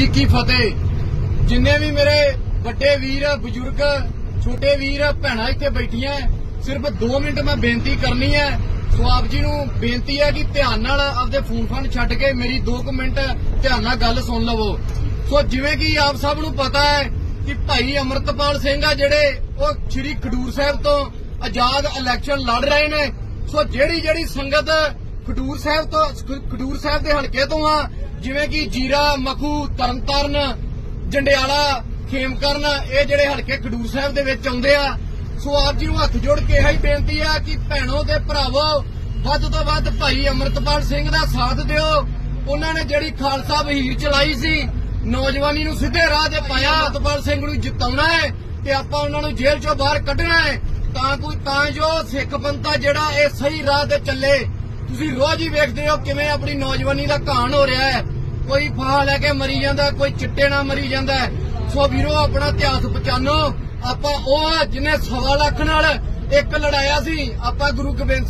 ਜੀ ਕੀ ਫਤਿਹ। ਜਿੰਨੇ ਵੀ ਮੇਰੇ ਵੱਡੇ ਵੀਰ, ਬਜ਼ੁਰਗ, ਛੋਟੇ ਵੀਰ, ਭੈਣਾਂ ਇੱਥੇ ਬੈਠੀਆਂ ਸਿਰਫ 2 ਮਿੰਟ ਮੈਂ ਬੇਨਤੀ ਕਰਨੀ ਹੈ ਸੋ ਆਪ ਜੀ ਨੂੰ ਬੇਨਤੀ ਹੈ ਕਿ ਧਿਆਨ ਨਾਲ ਆਪਦੇ ਫੋਨ ਫਾਨ ਛੱਡ ਕੇ ਮੇਰੀ 2 ਮਿੰਟ ਧਿਆਨ ਨਾਲ ਗੱਲ ਸੁਣ ਲਵੋ। ਸੋ ਜਿਵੇਂ ਕਿ ਆਪ ਸਭ ਨੂੰ ਪਤਾ ਹੈ ਕਿ ਭਾਈ ਅਮਰਤਪਾਲ ਸਿੰਘ ਆ ਜਿਹੜੇ ਉਹ ਸ਼੍ਰੀ ਖਡੂਰ ਸਾਹਿਬ ਤੋਂ ਆਜ਼ਾਦ ਇਲੈਕਸ਼ਨ ਲੜ ਰਹੇ ਨੇ। ਸੋ ਜਿਹੜੀ ਜਿਹੜੀ ਸੰਗਤ ਖਡੂਰ ਸਾਹਿਬ ਤੋਂ, ਖਡੂਰ ਸਾਹਿਬ ਦੇ ਹਲਕੇ ਤੋਂ ਆ ਜਿਵੇਂ ਕਿ ਜੀਰਾ, ਮਖੂ, ਤਰਨਤਾਰਨ, ਜੰਡਿਆਲਾ, ਖੇਮਕਰਨ, ਇਹ ਜਿਹੜੇ ਹਲਕੇ ਖਡੂਰ ਸਾਹਿਬ ਦੇ ਵਿੱਚ ਆਉਂਦੇ ਆ। ਸੋ ਆਪ ਜੀ ਨੂੰ ਹੱਥ ਜੋੜ ਕੇ ਇਹੀ ਬੇਨਤੀ ਆ ਕਿ ਭੈਣੋ ਤੇ ਭਰਾਵੋ, ਵੱਧ ਤੋਂ ਵੱਧ ਭਾਈ ਅਮਰਤਪਾਲ ਸਿੰਘ ਦਾ ਸਾਥ ਦਿਓ। ਉਹਨਾਂ ਨੇ ਜਿਹੜੀ ਖਾਲਸਾ ਵਹੀਰ ਚਲਾਈ ਸੀ, ਨੌਜਵਾਨੀ ਨੂੰ ਸਿੱਧੇ ਰਾਹ ਤੇ ਪਾਇਆ, ਅਮਰਤਪਾਲ ਸਿੰਘ ਨੂੰ ਜਿਤਾਉਣਾ ਹੈ ਤੇ ਆਪਾਂ ਉਹਨਾਂ ਨੂੰ ਜੇਲ੍ਹ ਚੋਂ ਬਾਹਰ ਕੱਢਣਾ ਹੈ। ਤਾਂ ਕੋਈ ਤਾਂ ਜੋ ਸਿੱਖ ਪੰਥਾ ਜਿਹੜਾ ਇਹ ਸਹੀ ਰਾਹ ਤੇ ਚੱਲੇ ਤੁਸੀਂ ਰੋਜ਼ ਹੀ ਵੇਖਦੇ ਹੋ ਕਿਵੇਂ ਆਪਣੀ ਨੌਜਵਾਨੀ ਦਾ ਘਾਣ ਹੋ ਰਿਹਾ ਹੈ। ਕੋਈ ਫਾਹ ਲੈ ਕੇ ਮਰੀ ਜਾਂਦਾ, ਕੋਈ ਚਿੱਟੇ ਨਾਲ ਮਰੀ ਜਾਂਦਾ ਸੋ ਵੀਰੋ, ਆਪਣਾ ਇਤਿਹਾਸ ਪਛਾਣੋ। ਆਪਾਂ ਉਹ ਆ ਜਿਹਨੇ ਸਵਾ ਲੱਖ ਨਾਲ ਇੱਕ ਲੜਾਇਆ ਸੀ। ਆਪਾਂ ਗੁਰੂ ਗੋਬਿੰਦ ਸਿੰਘ